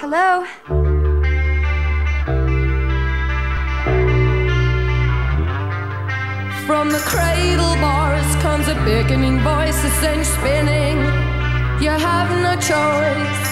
Hello? From the cradle bars comes a beckoning voice, a spinning. You have no choice.